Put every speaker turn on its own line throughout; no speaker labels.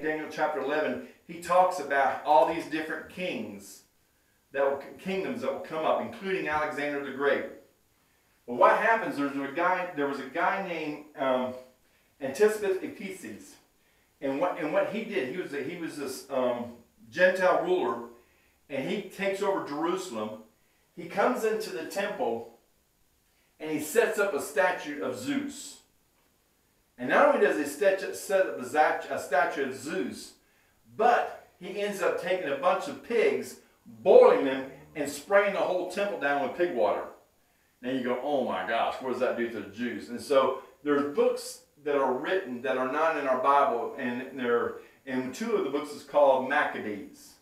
Daniel chapter 11, he talks about all these different kings, that will, kingdoms that will come up, including Alexander the Great. Well, what happens? There's a guy. There was a guy named um, Antiochus Epiphanes, and what and what he did, he was a, he was this um, Gentile ruler, and he takes over Jerusalem. He comes into the temple, and he sets up a statue of Zeus. And not only does he set up a statue of Zeus, but he ends up taking a bunch of pigs, boiling them, and spraying the whole temple down with pig water. Now you go, oh my gosh, what does that do to the Jews? And so there's books that are written that are not in our Bible, and they're and two of the books is called Maccabees.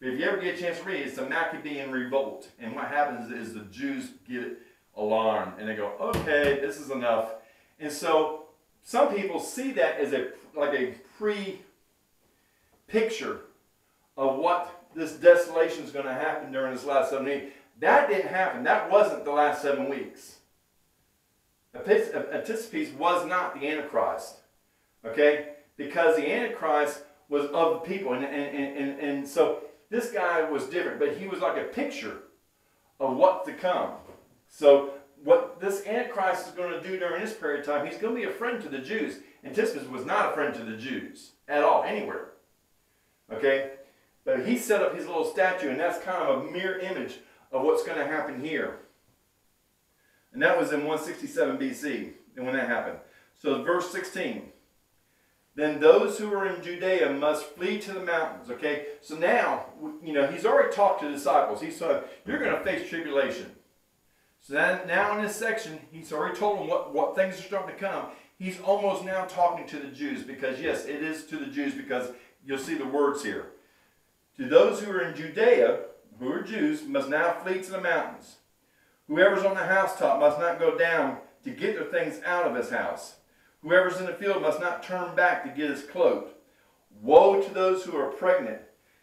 But if you ever get a chance to read it, it's the Maccabean revolt. And what happens is the Jews get alarmed and they go, okay, this is enough. And so some people see that as a like a pre picture of what this desolation is going to happen during this last seven weeks. That didn't happen. That wasn't the last seven weeks. Antiochus was not the Antichrist. Okay? Because the Antichrist was of the people. And, and, and, and, so this guy was different, but he was like a picture of what to come. So what this Antichrist is going to do during this period of time, he's going to be a friend to the Jews. Antiochus was not a friend to the Jews at all, anywhere. Okay? But he set up his little statue, and that's kind of a mirror image of what's going to happen here. And that was in 167 BC, and when that happened. So verse 16. Then those who are in Judea must flee to the mountains. Okay, so now, you know, he's already talked to the disciples. He said, You're going to face tribulation. So now in this section, he's already told them what, what things are starting to come. He's almost now talking to the Jews because, yes, it is to the Jews because you'll see the words here. To those who are in Judea, who are Jews, must now flee to the mountains. Whoever's on the housetop must not go down to get their things out of his house. Whoever's in the field must not turn back to get his cloak. Woe to those who are pregnant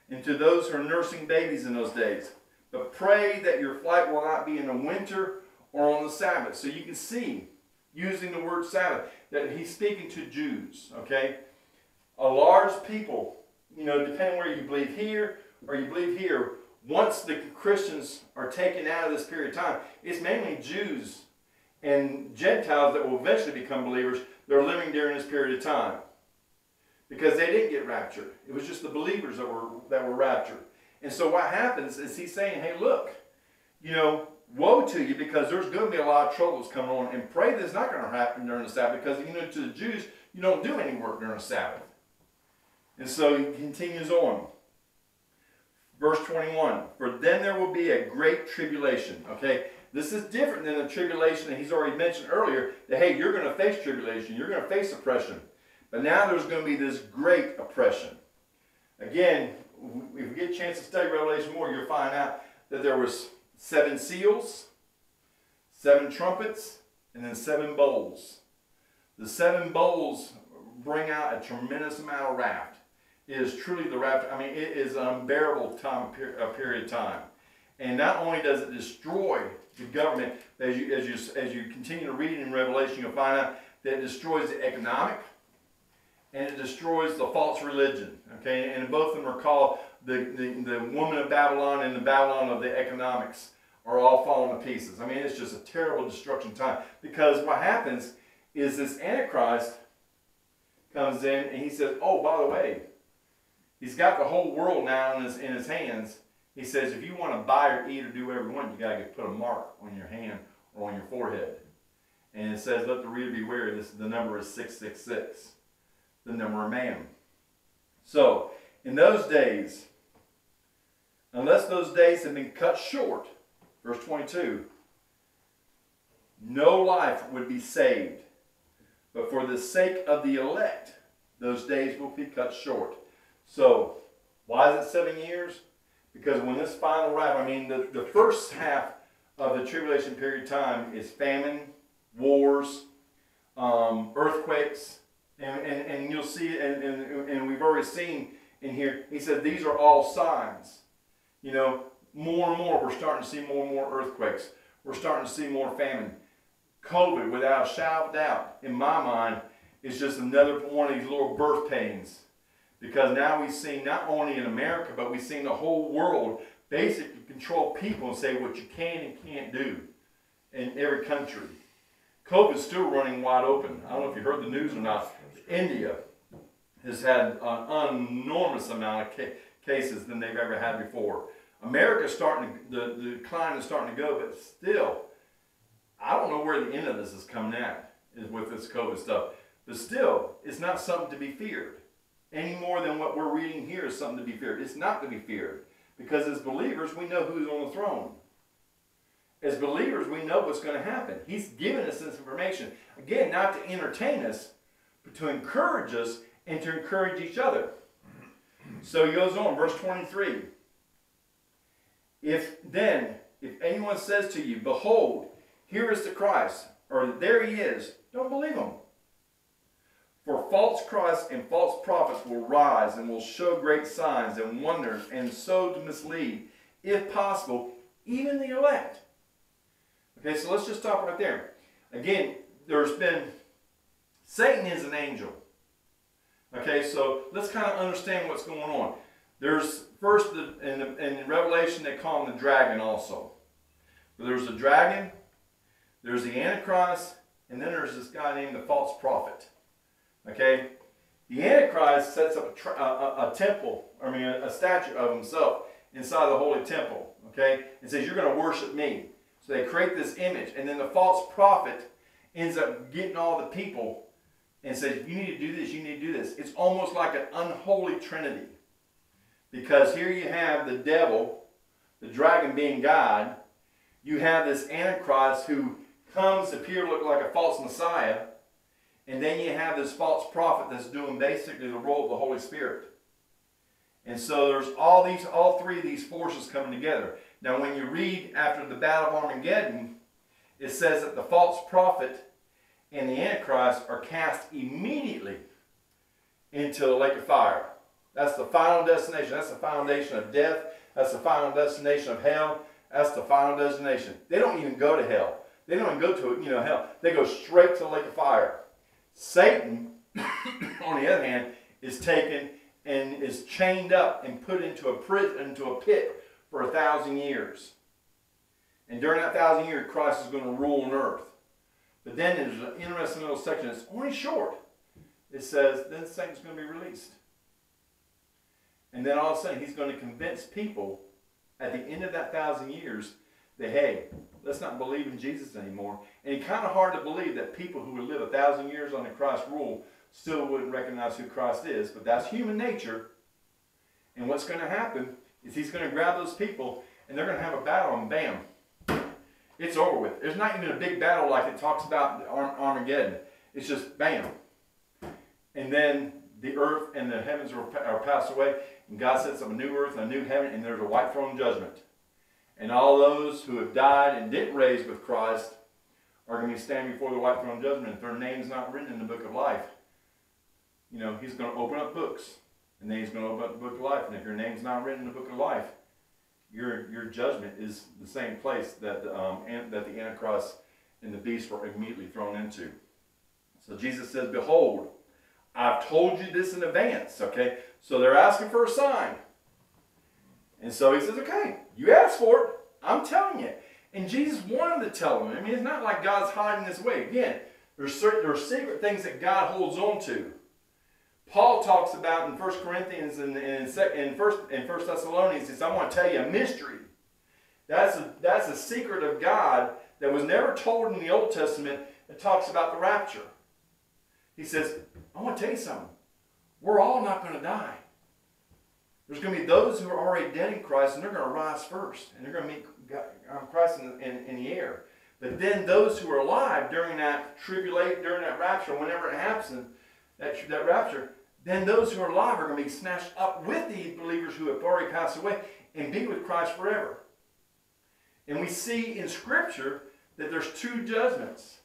and to those who are nursing babies in those days. But pray that your flight will not be in the winter or on the Sabbath. So you can see, using the word Sabbath, that he's speaking to Jews, okay? A large people, you know, depending where you believe here or you believe here, once the Christians are taken out of this period of time, it's mainly Jews and Gentiles that will eventually become believers that are living during this period of time. Because they didn't get raptured. It was just the believers that were that were raptured. And so what happens is he's saying, hey, look, you know, woe to you because there's going to be a lot of troubles coming on. And pray that's not going to happen during the Sabbath because, you know, to the Jews, you don't do any work during the Sabbath. And so he continues on. Verse 21 For then there will be a great tribulation. Okay? This is different than the tribulation that he's already mentioned earlier that, hey, you're going to face tribulation, you're going to face oppression. But now there's going to be this great oppression. Again, if we get a chance to study Revelation more, you'll find out that there was seven seals, seven trumpets, and then seven bowls. The seven bowls bring out a tremendous amount of wrath. It is truly the wrath. I mean, it is an unbearable time, a period of time. And not only does it destroy the government, as you, as you, as you continue to read in Revelation, you'll find out that it destroys the economic, and it destroys the false religion. Okay, and both of them are called the, the, the woman of Babylon and the Babylon of the economics are all falling to pieces. I mean, it's just a terrible destruction time because what happens is this Antichrist comes in and he says, "Oh, by the way, he's got the whole world now in his in his hands." He says, "If you want to buy or eat or do whatever you want, you got to put a mark on your hand or on your forehead." And it says, "Let the reader be wary. This the number is six six six the number of man. So, in those days, unless those days have been cut short, verse 22, no life would be saved. But for the sake of the elect, those days will be cut short. So, why is it seven years? Because when this final wrath, I mean, the, the first half of the tribulation period time is famine, wars, um, earthquakes, and, and, and you'll see, and, and, and we've already seen in here, he said these are all signs. You know, more and more, we're starting to see more and more earthquakes. We're starting to see more famine. COVID, without a shadow of doubt, in my mind, is just another one of these little birth pains Because now we've seen not only in America, but we've seen the whole world basically control people and say what you can and can't do in every country. COVID's still running wide open. I don't know if you heard the news or not. India has had an enormous amount of ca- cases than they've ever had before. America's starting to, the, the decline is starting to go, but still, I don't know where the end of this is coming at is with this COVID stuff. But still, it's not something to be feared any more than what we're reading here is something to be feared. It's not to be feared because as believers, we know who's on the throne. As believers, we know what's going to happen. He's given us this information. Again, not to entertain us, to encourage us and to encourage each other. So he goes on, verse 23. If then, if anyone says to you, Behold, here is the Christ, or there he is, don't believe him. For false Christs and false prophets will rise and will show great signs and wonders, and so to mislead, if possible, even the elect. Okay, so let's just stop right there. Again, there's been, Satan is an angel. Okay, so let's kind of understand what's going on. There's first the, in, the, in Revelation they call him the dragon also. But there's the dragon, there's the Antichrist, and then there's this guy named the false prophet. Okay, the Antichrist sets up a, a, a temple, I mean a, a statue of himself inside the holy temple. Okay, and says you're going to worship me. So they create this image, and then the false prophet ends up getting all the people and says, You need to do this, you need to do this. It's almost like an unholy trinity. Because here you have the devil, the dragon being God. You have this Antichrist who comes to appear to look like a false Messiah. And then you have this false prophet that's doing basically the role of the Holy Spirit. And so there's all these, all three of these forces coming together. Now, when you read after the Battle of Armageddon, it says that the false prophet and the Antichrist are cast immediately into the lake of fire. That's the final destination. That's the foundation of death. That's the final destination of hell. That's the final destination. They don't even go to hell. They don't even go to you know hell. They go straight to the lake of fire. Satan, on the other hand, is taken and is chained up and put into a prison, into a pit for a thousand years. And during that thousand years, Christ is going to rule on earth. But then there's an interesting little section It's only short. It says, then Satan's going to be released. And then all of a sudden, he's going to convince people at the end of that thousand years that, hey, let's not believe in Jesus anymore. And it's kind of hard to believe that people who would live a thousand years under Christ's rule still wouldn't recognize who Christ is. But that's human nature. And what's going to happen is he's going to grab those people and they're going to have a battle and bam, it's over with. There's not even a big battle like it talks about Armageddon. It's just bam. And then the earth and the heavens are, passed away, and God sets up a new earth and a new heaven, and there's a white throne judgment. And all those who have died and didn't raise with Christ are going to be standing before the white throne judgment. If their name's not written in the book of life, you know, he's going to open up books. And then he's going to open up the book of life. And if your name's not written in the book of life, your your judgment is the same place that um, that the Antichrist and the beast were immediately thrown into. So Jesus says, "Behold, I've told you this in advance." Okay, so they're asking for a sign, and so he says, "Okay, you asked for it. I'm telling you." And Jesus wanted to tell them. I mean, it's not like God's hiding this away. Again, there's certain there are secret things that God holds on to. Talks about in 1 Corinthians and in, in, first, in 1 Thessalonians, he says, I want to tell you a mystery. That's a, that's a secret of God that was never told in the Old Testament that talks about the rapture. He says, I want to tell you something. We're all not going to die. There's going to be those who are already dead in Christ, and they're going to rise first, and they're going to meet um, Christ in, in, in the air. But then those who are alive during that tribulation, during that rapture, whenever it happens, that, that rapture, then those who are alive are going to be snatched up with the believers who have already passed away and be with Christ forever. And we see in Scripture that there's two judgments.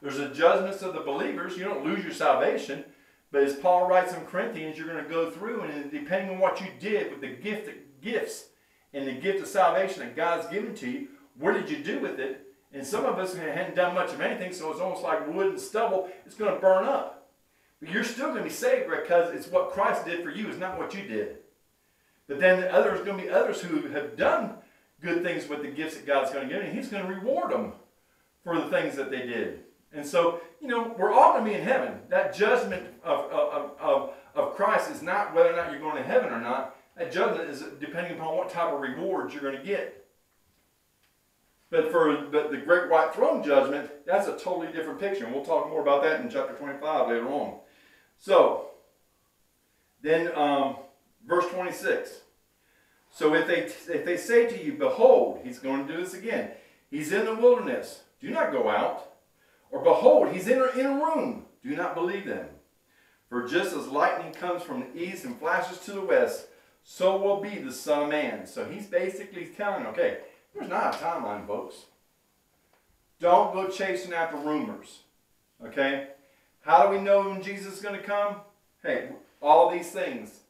There's a judgment of the believers. You don't lose your salvation. But as Paul writes in Corinthians, you're going to go through, and depending on what you did with the gift, gifts and the gift of salvation that God's given to you, what did you do with it? And some of us hadn't done much of anything, so it's almost like wood and stubble. It's going to burn up. You're still going to be saved because it's what Christ did for you, it's not what you did. But then there's going to be others who have done good things with the gifts that God's going to give, and He's going to reward them for the things that they did. And so, you know, we're all going to be in heaven. That judgment of, of, of, of Christ is not whether or not you're going to heaven or not. That judgment is depending upon what type of rewards you're going to get. But for but the great white throne judgment, that's a totally different picture. And we'll talk more about that in chapter 25 later on. So, then um, verse 26. So if they, if they say to you, Behold, he's going to do this again. He's in the wilderness. Do not go out. Or behold, he's in a, in a room. Do not believe them. For just as lightning comes from the east and flashes to the west, so will be the Son of Man. So he's basically telling, okay, there's not a timeline, folks. Don't go chasing after rumors. Okay? How do we know when Jesus is going to come? Hey, all these things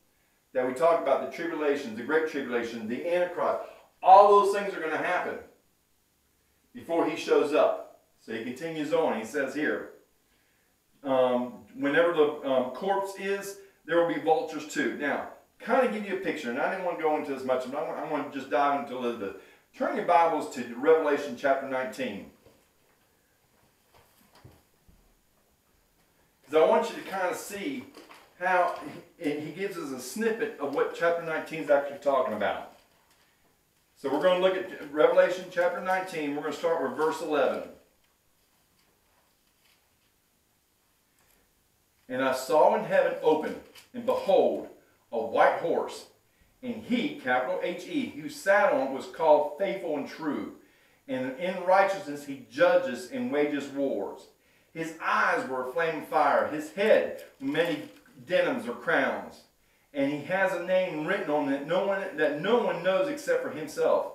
that we talk about the tribulation, the great tribulation, the Antichrist, all those things are going to happen before he shows up. So he continues on. He says here, um, whenever the um, corpse is, there will be vultures too. Now, kind of give you a picture, and I didn't want to go into as much, but I want to just dive into Elizabeth. Turn your Bibles to Revelation chapter 19. Because I want you to kind of see how he gives us a snippet of what chapter 19 is actually talking about. So we're going to look at Revelation chapter 19. We're going to start with verse 11. And I saw in heaven open, and behold, a white horse and he, capital H-E, who sat on it was called faithful and true. And in righteousness he judges and wages wars. His eyes were a flame of fire. His head many diadems or crowns. And he has a name written on it no one, that no one knows except for himself.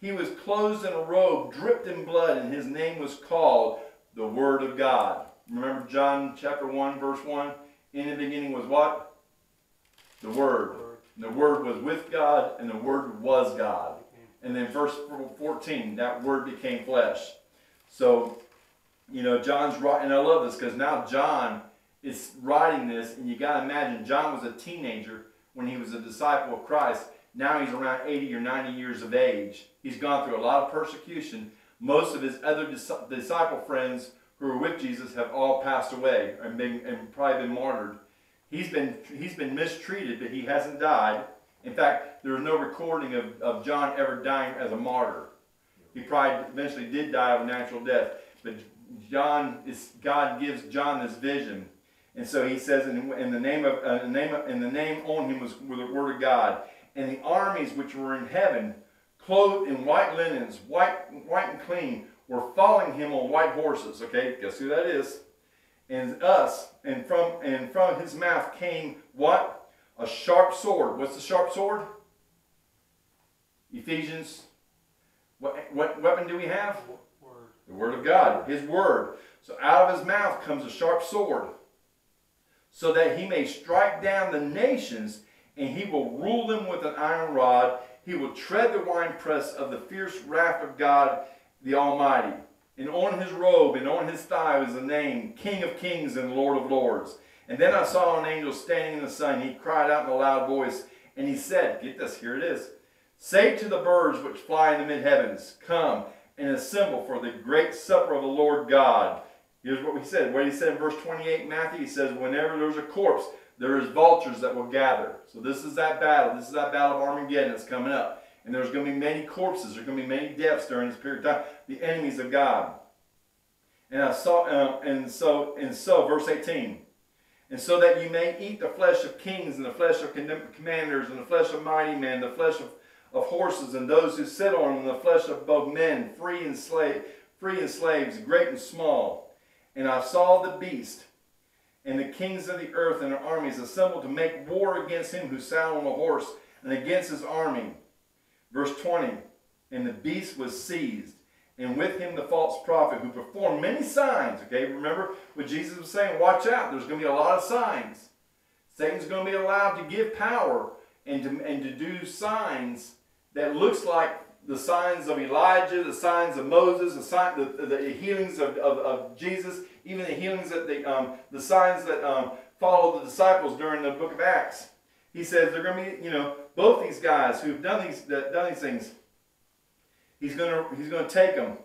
He was clothed in a robe dripped in blood, and his name was called the Word of God. Remember John chapter 1, verse 1? In the beginning was what? The Word. The Word was with God, and the Word was God. And then verse 14, that Word became flesh. So, you know, John's right, and I love this because now John is writing this, and you got to imagine John was a teenager when he was a disciple of Christ. Now he's around 80 or 90 years of age. He's gone through a lot of persecution. Most of his other disciple friends who were with Jesus have all passed away and, been, and probably been martyred. He's been, he's been mistreated, but he hasn't died. In fact, there is no recording of, of John ever dying as a martyr. He probably eventually did die of a natural death. But John is, God gives John this vision. And so he says, in, in the name of, uh, name of, in the name on him was, was the word of God. And the armies which were in heaven, clothed in white linens, white, white and clean, were following him on white horses. Okay, guess who that is? and us, and from and from his mouth came what? A sharp sword. What's the sharp sword? Ephesians. What, what weapon do we have? The word of God, his word. So out of his mouth comes a sharp sword, so that he may strike down the nations, and he will rule them with an iron rod. He will tread the winepress of the fierce wrath of God the Almighty. And on his robe and on his thigh was the name, King of Kings and Lord of Lords. And then I saw an angel standing in the sun. He cried out in a loud voice, and he said, Get this, here it is. Say to the birds which fly in the mid heavens, Come and assemble for the great supper of the Lord God. Here's what he said. What he said in verse 28, Matthew, he says, Whenever there's a corpse, there is vultures that will gather. So this is that battle. This is that battle of Armageddon that's coming up. And there's going to be many corpses. There's going to be many deaths during this period of time. The enemies of God. And I saw, uh, and so, and so, verse 18. And so that you may eat the flesh of kings and the flesh of commanders and the flesh of mighty men, the flesh of, of horses and those who sit on them, the flesh of both men, free and slave, free and slaves, great and small. And I saw the beast and the kings of the earth and their armies assembled to make war against him who sat on the horse and against his army. Verse 20, and the beast was seized, and with him the false prophet who performed many signs. Okay, remember what Jesus was saying? Watch out, there's going to be a lot of signs. Satan's going to be allowed to give power and to, and to do signs that looks like the signs of Elijah, the signs of Moses, the, sign, the, the healings of, of, of Jesus, even the healings that the, um, the signs that um, followed the disciples during the book of Acts. He says they're going to be, you know, both these guys who've done these done these things. He's going to he's going to take them